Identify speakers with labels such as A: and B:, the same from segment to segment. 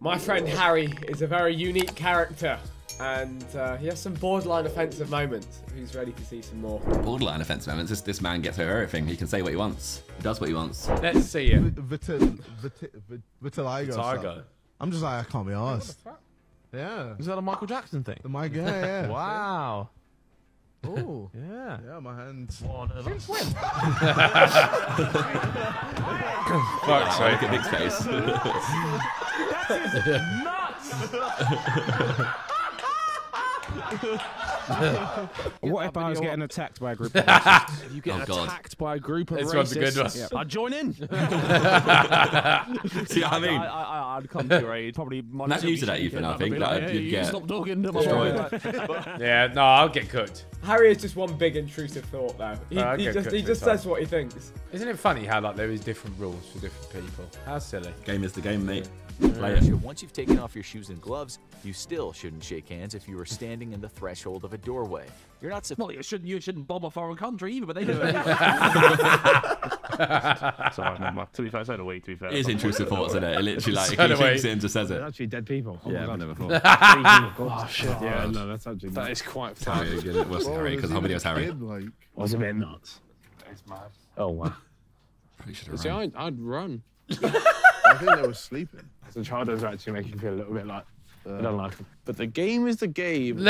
A: My friend Harry is a very unique character, and uh, he has some borderline offensive moments. Who's ready to see some more?
B: Borderline offensive moments. This, this man gets over everything. He can say what he wants. He does what he wants.
C: Let's see it.
D: Vitil, Vitil, Vitiligo. I'm just like, I can't be asked. Yeah.
E: Is that a Michael Jackson thing?
D: The mic, yeah, yeah.
E: Wow.
D: Oh.
E: Yeah.
D: Yeah, my hands.
C: Fuck's
B: Oh,
C: sake.
B: look at Nick's face.
F: What if I was getting attacked by a group of racists?
E: You get
B: Oh, God.
E: attacked by a group of
C: This
E: racists.
C: one's a good one.
E: Yeah. I'd join in.
B: See what I mean?
E: I, I, I'd come to your aid. Probably.
B: That's used to that, Ethan, I think. That
E: Hey,
B: you'd
E: you
B: get
E: stop talking to my
B: destroyed.
E: boy.
C: Yeah, no, I'll get cooked.
A: Harry is just one big intrusive thought, though. He,
C: Uh,
A: he just he just says what he thinks.
C: Isn't it funny how like there is different rules for different people? How silly.
B: Game is the game, mate. Play it.
G: Once you've taken off your shoes and gloves, you still shouldn't shake hands if you are standing in the threshold of a doorway. You're not supposed
E: Well, you shouldn't. You shouldn't bomb a foreign country either, but they do it.
F: Sorry, no, to be fair, so do we, to be fair.
B: It is intrusive thoughts, isn't it? It literally like
C: So
B: he
C: do
B: thinks
C: we.
B: it and just says it.
F: Actually, dead people. Oh
B: Yeah, I've
F: God.
B: never thought.
F: Oh, oh shit! Yeah, no, that's actually
C: That is quite
B: Harry,
C: funny.
B: it was Harry because the whole video was Harry.
D: Like,
F: was a bit nuts. It's mad. Oh wow!
B: Probably should have
F: See. I'd, I'd run.
D: I think they were sleeping.
F: As a child, those actually make you feel a little bit like I don't like them. But the game is the game.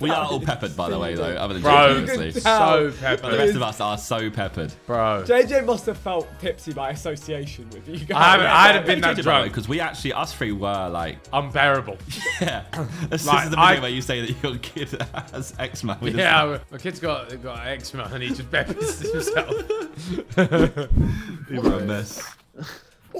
B: We are all peppered, by the way, though, other than
C: Bro,
B: JJ, obviously.
C: so
A: tell.
B: But the rest of us are so peppered.
C: Bro.
A: JJ must have felt tipsy by association with you guys.
C: I haven't, I hadn't been that
B: JJ,
C: drunk.
B: because we actually, us three were like,
C: Unbearable.
B: yeah. This
C: Like,
B: is the
C: I-
B: video where you say that your kid has eczema. with his-
C: Yeah, my kid's got got eczema and he just peppers himself.
B: You were a mess.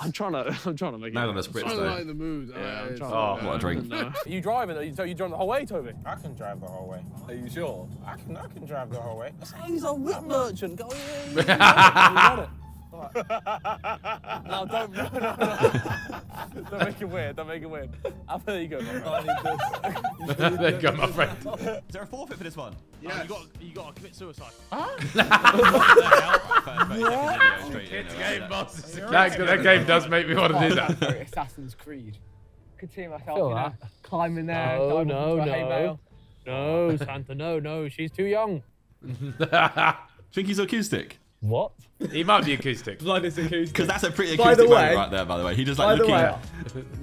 F: I'm trying to. I'm trying to make
B: Now
F: it.
B: on the spritz,
D: I
B: though.
D: like the mood.
F: Yeah, oh, I'm trying
C: Oh,
F: to,
B: what a drink.
F: No.
H: You driving? Are you, so you driving the whole way, Tobi?
I: I can drive the whole way.
H: Are you sure?
I: I can I can drive the whole way.
H: He's a whip merchant. Go in. You got it. Alright. No, don't, no, no, no. Don't make it weird. Don't make it weird. Ah, there you go. my friend. I need this.
C: there you go, my friend.
B: Is there a forfeit for this one?
F: You got. You got to commit suicide.
C: Game boss. That, that game does make me want to do that.
H: Assassin's Creed. Could see myself,
J: Feel
H: you know,
J: that.
H: climbing there.
J: No, no,
H: into a hay
J: no. No, Santa, no, no, she's too young.
B: Think he's acoustic?
J: What?
C: he might be acoustic.
A: Blood is acoustic.
B: Because that's a pretty
A: By the
B: acoustic moment
A: way-
B: right there, by the way. He just like
A: the
B: looking.
A: way,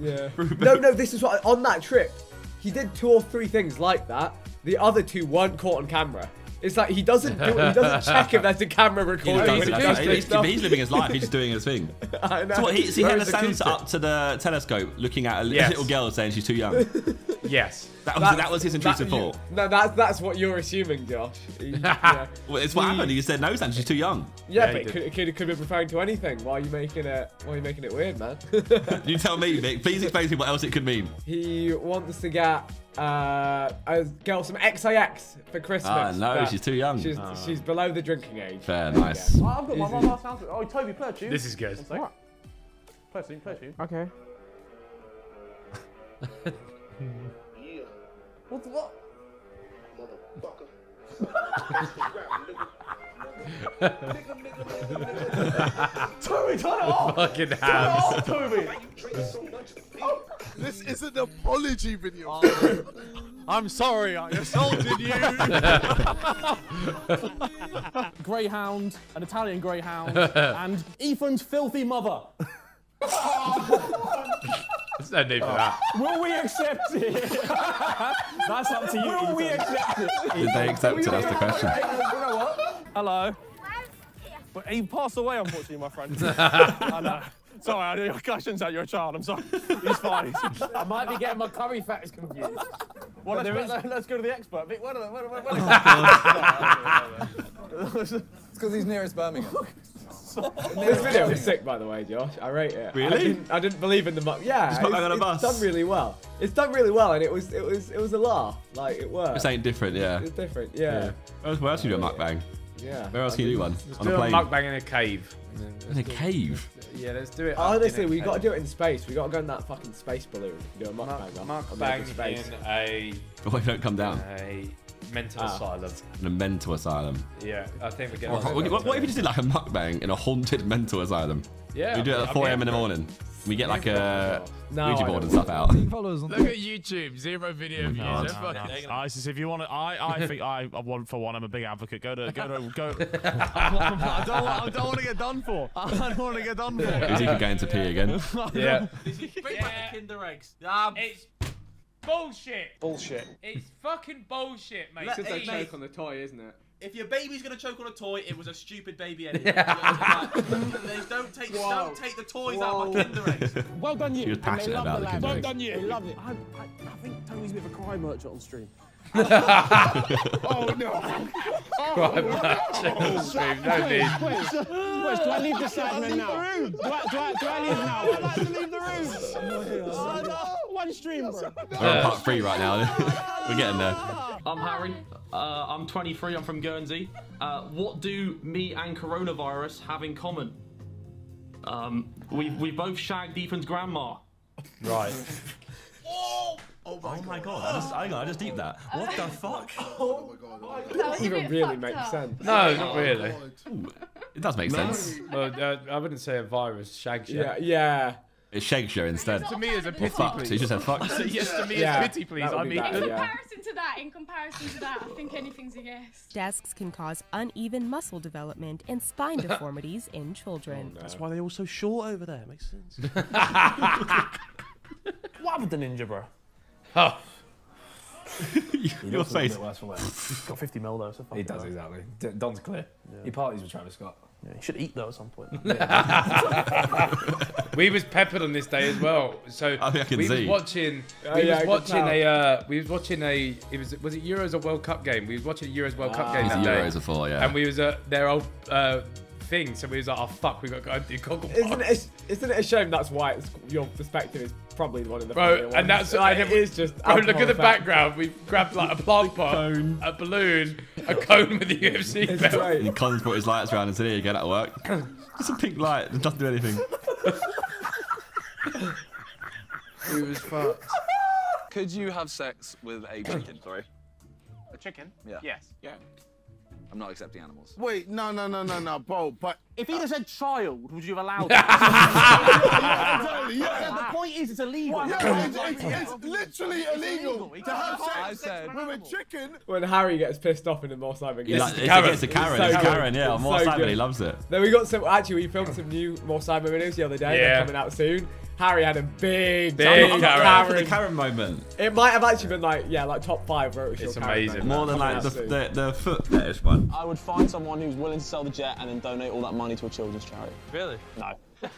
A: yeah. No, no, this is what on that trip, he did two or three things like that. The other two weren't caught on camera. It's like he doesn't do, he doesn't check if there's a camera recording
B: does
A: when
B: it,
A: he does
B: He-
A: stuff.
B: he's living his life. He's just doing his thing.
A: I know.
B: So what? He, so he had a
A: Whereas
B: sensor up to the telescope, looking at a
C: Yes.
B: little girl saying she's too young.
C: Yes.
B: That was,
A: That's-
B: that was his intrusive
A: that- you- No, that's that's what you're assuming, Josh. He- yeah,
B: Well, it's what
A: He-
B: happened. He said no, Santa, she's too young.
A: yeah
C: he
A: but it
C: did.
A: could, it could it could be referring to anything. Why are you making it? Why are you making it weird, man?
B: You tell me, Vik. Please explain to me what else it could mean.
A: he wants to get uh, a girl some XIX for Christmas.
B: Ah, no, she's too young.
A: She's she's below the drinking age.
B: Fair, nice.
H: Oh, I've got my
A: Easy.
H: last answer. Oh, Tobi, play tune.
C: This is good.
H: Play a tune, play a tune.
J: Okay.
H: What? What? Tobi, turn it off!
C: Fucking hands.
H: Tobi!
D: This isn't an apology video.
H: I'm sorry, I assaulted you! greyhound, an Italian greyhound, and Ethan's filthy mother.
C: There's no need for that.
H: Will we accept it? That's up to you. Will we accept it?
B: Did they accept it? That's the question.
H: you know what? Hello. But he passed away, unfortunately, my friend. I know. Sorry, I, I shouldn't say you're a child. I'm sorry. He's fine.
J: I might be getting my curry facts confused.
H: Well, let's, let's, let's go to the expert. Vik, where, where, where, where, where
I: It's because he's nearest Birmingham.
A: This video is sick, by the way, Josh. I rate it. I
B: Really?
A: didn't, I didn't believe in the mo- yeah.
B: Just
A: it's,
B: on a
A: it's done really well. It's done really well, and it was it was it was a laugh. Like it worked.
B: This ain't different, yeah.
A: It's different, yeah.
B: What else- what else you do a mukbang?
A: Yeah.
B: Where else can you do one?
C: Let's
B: On
C: do
B: a
C: a
B: plane.
C: mukbang in a cave.
B: In a cave.
C: Yeah, let's do it.
A: Honestly,
C: in a
A: we got to do it in space. We got to go in that fucking space balloon. and Do a
C: Muk-
A: mukbang. on- on the edge of
C: Mukbang
A: space.
C: in a
B: Oh, don't come down.
C: a mental
A: Ah.
C: asylum.
B: In a mental asylum.
C: Yeah, I think we're
B: What,
C: getting.
B: what, what if you just did like a mukbang in a haunted mental asylum?
C: Yeah,
B: We do it at 4 a.m.
C: in
B: in the morning. We get like a
A: No,
B: Ouija board and
A: don't
B: stuff out.
C: Look at YouTube, zero video views.
B: God.
C: They're fucking-
F: ISIS, if you want to, I, I think I, I want for one. I'm a big advocate. Go to, go to, go. I don't, want- I don't want to get done for. I don't want to get done for.
B: Is he going to pee again?
C: Yeah.
E: Bring back the Kinder eggs. Um,
C: It's bullshit.
H: Bullshit.
C: It's fucking bullshit, mate.
E: Let-
A: It's a
E: Hey, mate.
A: choke on the toy, isn't it?
E: If your baby's gonna choke on a toy, it was a stupid baby anyway. Like, don't take
H: Whoa.
E: don't take the toys out of my Kinder eggs.
H: Well done, you.
B: He was passionate
H: love
B: about
H: the
B: the. Kinder
H: Well done, you. They loved it. I, I, I think Tony's a bit of a cry merchant on stream.
D: Oh no!
C: Right, oh, man. Stream, no need.
H: Wes, Wes, do I leave the segment now? Do I, do I, do I leave now? I'd like to leave the room. Oh, no. One stream, bro.
B: We're on part three right now. We're getting there.
K: I'm Harry. Uh, I'm 23. I'm from Guernsey. Uh, what do me and coronavirus have in common? Um, we we both shagged Ethan's grandma.
C: Right.
L: Oh my god, I just, hang on, I just deep that. What the fuck?
D: Oh my god!
A: That doesn't even really make sense.
C: No, not really.
B: It does make sense.
C: Well, uh, I wouldn't say a virus. Shag
A: Yeah,
C: shag.
A: yeah.
B: It shakes you instead.
C: To me, as a pity,
B: fucked.
C: please.
B: He just said fuck.
C: yes, to me,
A: Yeah,
C: as pity, please. I mean,
A: bad,
M: In
A: yeah.
M: comparison to that, in comparison to that, I think anything's a yes.
N: Desks can cause uneven muscle development and spine deformities in children.
L: Oh, that's why they're all so short over there. Makes sense.
H: What happened to Ninja, bro?
C: Oh,
B: Your face.
H: Worse for wear. Got 50 mil though, so fuck
I: He
H: it,
I: does
H: right?
I: exactly. D- Don's clear. He parties with Travis Scott.
H: Yeah, he should eat though at some point.
C: we was peppered on this day as well. So
B: I think I can
C: we
B: see.
C: was watching.
A: Oh,
C: we
A: yeah, I
C: was
A: can
C: watching
A: tell.
C: a. Uh, we was watching a. It was was it Euros or World Cup game? We was watching a Euros World Cup
A: Ah.
C: game
B: He's
C: that
B: the
C: day.
B: Euros before, yeah.
C: And we was at their old uh, thing, so we was like, oh fuck, we got to go and do Goggle
A: Isn't it, isn't it a shame that's why it's, your perspective is probably the one in the
C: Bro,
A: funnier
C: and that's
A: like, it is just.
C: Bro, look at the background. We've grabbed like a plant pot, a balloon, a cone with the UFC
A: It's
C: belt.
A: great.
B: And Colin's brought his lights around and said, here you go, that'll work. Just a pink light. It doesn't do anything.
C: It was fucked.
I: Could you have sex with a chicken? Sorry.
F: A chicken?
I: Yeah.
F: Yes. Yeah.
I: I'm not accepting animals.
D: Wait, no, no, no, no, no, bro. But
E: If he'd have said child, would you have allowed
D: yeah,
E: it?
D: yeah.
E: the point is, it's illegal.
D: Yeah, it's, it's, it's literally illegal
E: He
D: to have sex
E: sex
D: with
E: with
D: a chicken.
A: When Harry gets pissed off in the More Sidemen
B: He
A: Games.
B: like, it's,
C: Karen.
B: it's a Karen.
A: It's
B: It's
A: so
B: Karen, yeah.
A: It's
B: More
A: so
B: Simon,
A: good.
B: he loves it.
A: Then we got some. Actually, we filmed some new More Sidemen videos the other day.
C: Yeah.
A: They're coming out soon. Harry had a big,
C: Big
A: big
C: Karen.
B: The Karen moment.
A: It might have actually been like, yeah, like top five. Where it was
C: It's
A: your Karen
C: amazing.
B: More than like the, the, the foot fetish one.
H: I would find someone who's willing to sell the jet and then donate all that money to a children's charity.
E: Really?
H: No.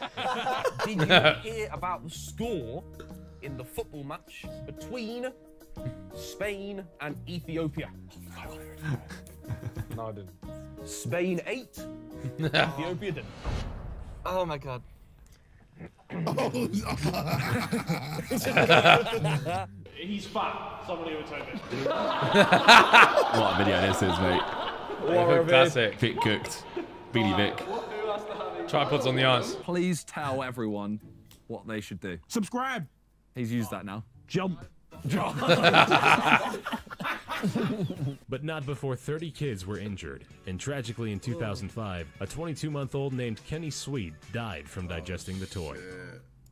J: Did you hear about the score in the football match between Spain and Ethiopia?
C: No, I didn't.
J: Spain 8, Ethiopia didn't.
I: Oh my god.
F: oh, He's fat. Somebody would take it.
B: What a video this is, mate.
A: What a
C: Classic.
B: Vik cooked. Beanie Vik.
C: Tripods on the ice.
I: Please tell everyone what they should do.
E: Subscribe.
I: He's used that now.
E: Jump. Jump.
O: But not before 30 kids were injured. And tragically, in 2005, a 22 month old named Kenny Sweet died from oh, digesting the toy.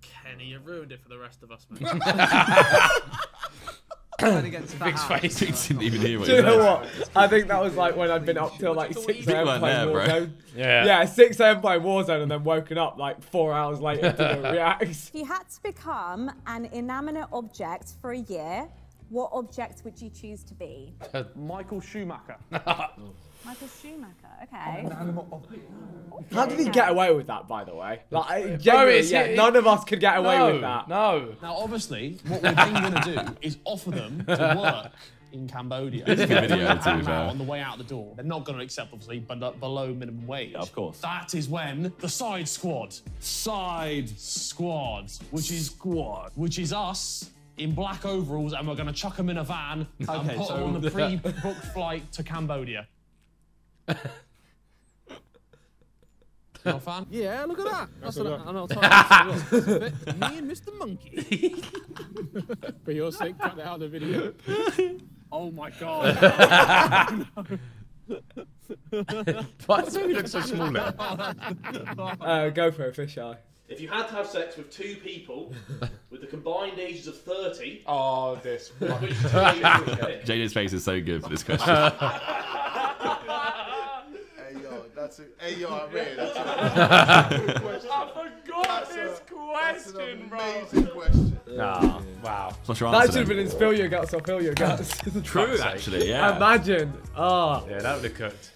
K: Kenny, you ruined it for the rest of us, man.
C: Big face.
B: Vik didn't even hear what
A: Do you know what? I think that was like when I'd been up till like 6
B: Vik
A: a.m.
B: weren't
A: playing
B: there, bro.
A: Warzone.
C: Yeah.
A: Yeah, 6 a.m. playing Warzone and then woken up like four hours later to react. reacts.
M: If you had to become an inanimate object for a year, what object would you choose to be?
H: Michael Schumacher.
M: Michael Schumacher, okay.
A: How did he get away with that, by the way? Like, I-
C: Bro, it's-
A: yeah,
C: it-
A: none of us could get away
C: no,
A: with that.
C: No.
H: Now, obviously, what we're then going to do is offer them to work in Cambodia.
B: It's a video, to be
H: on the way out the door. They're not going to accept, obviously, but uh, below minimum wage.
L: Of course.
H: That is when the side squad, side squad, which is squad, which is us in black overalls, and we're going to chuck them in a van and
L: Okay,
H: put
L: so-
H: them on the pre-booked flight to Cambodia. Not a fan? Yeah, look at that. That's
L: That's
H: an, an alternative. Me and Mr. Monkey. For your sake, cut out of the video. Oh my god.
C: Why does he look so small now?
A: Uh, go for it, fish eye.
E: If you had to have sex with two people with the combined ages of 30,
C: Oh, this.
E: which two ages would you pick?
B: JJ's face is so good for this question.
D: Hey yo, that's it. Hey yo, I read. That's
C: I
D: a question.
C: I forgot this
D: That's an
C: question, bro.
D: amazing question.
C: Nah, wow.
B: What's your
A: That
B: answer?
A: should have been in spill your guts or fill your guts.
B: True, actually. Yeah.
A: Imagine. Ah.
C: Yeah, that would have cooked.